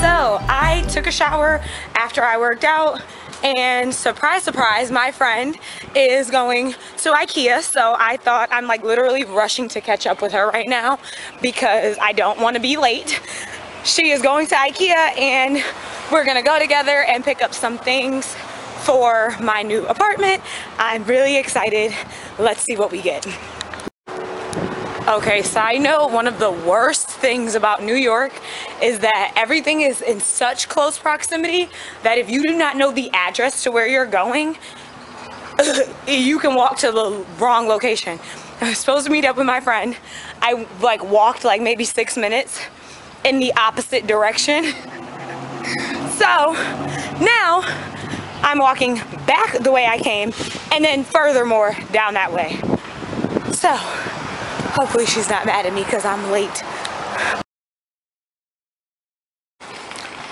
So I took a shower after I worked out and surprise surprise my friend is going to Ikea. So I thought I'm like literally rushing to catch up with her right now because I don't want to be late. She is going to Ikea and we're gonna go together and pick up some things for my new apartment. I'm really excited. Let's see what we get Okay, side note, one of the worst things about New York is that everything is in such close proximity that if you do not know the address to where you're going, you can walk to the wrong location. I was supposed to meet up with my friend. I like walked like maybe six minutes in the opposite direction. So now I'm walking back the way I came and then furthermore down that way. So Hopefully she's not mad at me because I'm late.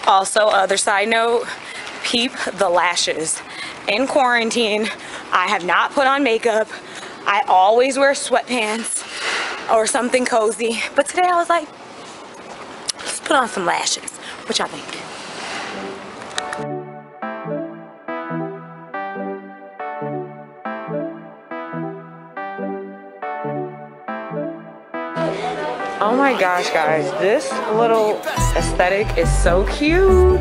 Also, other side note, peep the lashes. In quarantine, I have not put on makeup. I always wear sweatpants or something cozy. But today I was like, let's put on some lashes. What y'all think? Oh my gosh, guys, this little aesthetic is so cute.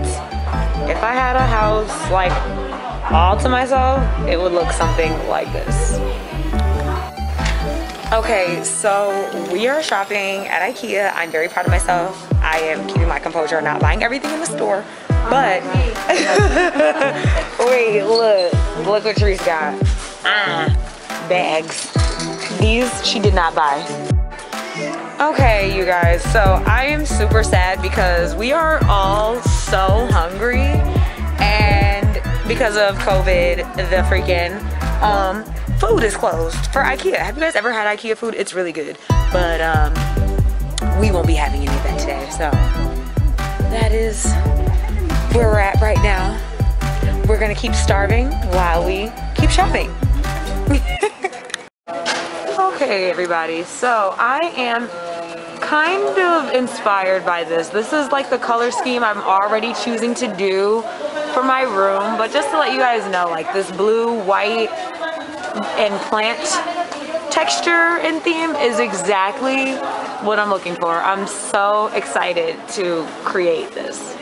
If I had a house like all to myself, it would look something like this. Okay, so we are shopping at Ikea. I'm very proud of myself. I am keeping my composure, not buying everything in the store. But, wait, look, look what Therese got. Ah, bags. These she did not buy. Okay, you guys, so I am super sad because we are all so hungry and because of COVID, the freaking um, food is closed for Ikea. Have you guys ever had Ikea food? It's really good, but um, we won't be having any of that today, so that is where we're at right now. We're gonna keep starving while we keep shopping. okay, everybody, so I am kind of inspired by this. This is like the color scheme I'm already choosing to do for my room. But just to let you guys know, like this blue, white, and plant texture and theme is exactly what I'm looking for. I'm so excited to create this.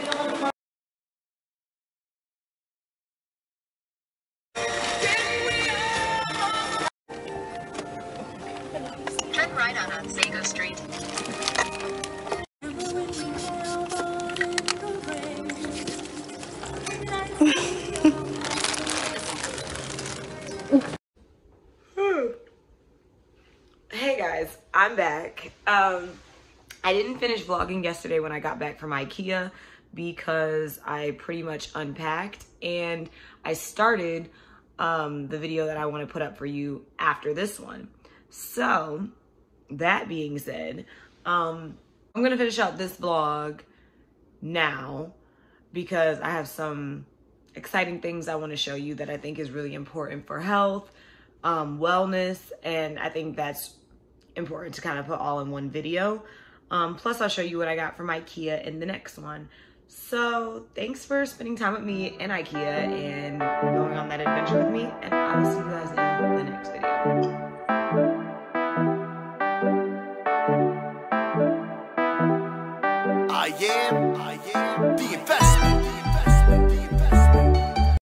Turn right on Otsego Street. hey guys, I'm back. Um, I didn't finish vlogging yesterday when I got back from Ikea because I pretty much unpacked and I started um, the video that I want to put up for you after this one. So, that being said, um, I'm going to finish out this vlog now because I have some exciting things I want to show you that I think is really important for health, um, wellness, and I think that's important to kind of put all in one video. Um, plus, I'll show you what I got from Ikea in the next one. So, thanks for spending time with me in Ikea and going on that adventure with me, and I will see you guys in the next video. I am, I am the investment.